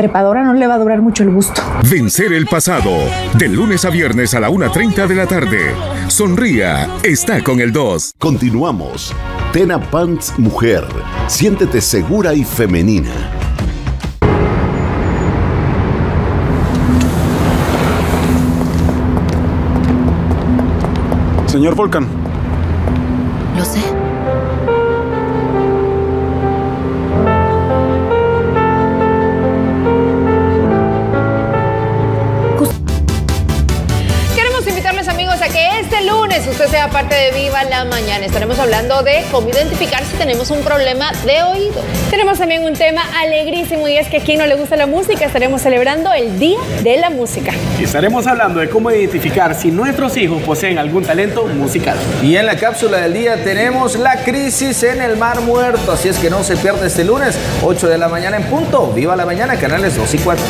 trepadora no le va a durar mucho el gusto. Vencer el pasado. De lunes a viernes a la 1.30 de la tarde. Sonría. Está con el 2. Continuamos. Tena Pants Mujer. Siéntete segura y femenina. Señor Volcan. Lo sé. Que este lunes usted sea parte de Viva la Mañana. Estaremos hablando de cómo identificar si tenemos un problema de oído. Tenemos también un tema alegrísimo y es que a quien no le gusta la música estaremos celebrando el Día de la Música. Y estaremos hablando de cómo identificar si nuestros hijos poseen algún talento musical. Y en la cápsula del día tenemos la crisis en el Mar Muerto, así es que no se pierda este lunes, 8 de la mañana en punto. Viva la mañana, canales 2 y 4.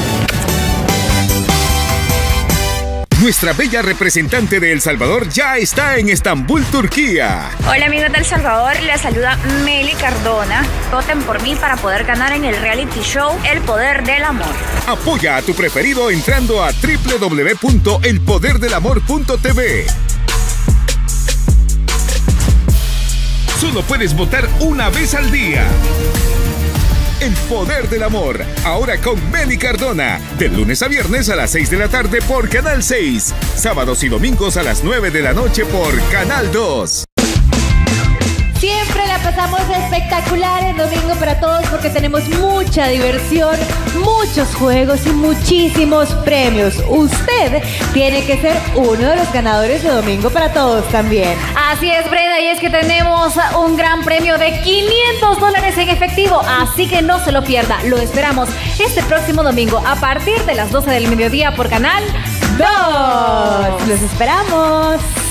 Nuestra bella representante de El Salvador ya está en Estambul, Turquía. Hola amigos del Salvador, les saluda Meli Cardona. Voten por mí para poder ganar en el reality show El Poder del Amor. Apoya a tu preferido entrando a www.elpoderdelamor.tv. Solo puedes votar una vez al día. El poder del amor, ahora con Meli Cardona, de lunes a viernes a las 6 de la tarde por Canal 6, sábados y domingos a las 9 de la noche por Canal 2. Siempre pasamos espectacular el domingo para todos porque tenemos mucha diversión, muchos juegos y muchísimos premios. Usted tiene que ser uno de los ganadores de domingo para todos también. Así es, Brenda, y es que tenemos un gran premio de 500 dólares en efectivo, así que no se lo pierda. Lo esperamos este próximo domingo a partir de las 12 del mediodía por Canal 2. Los esperamos.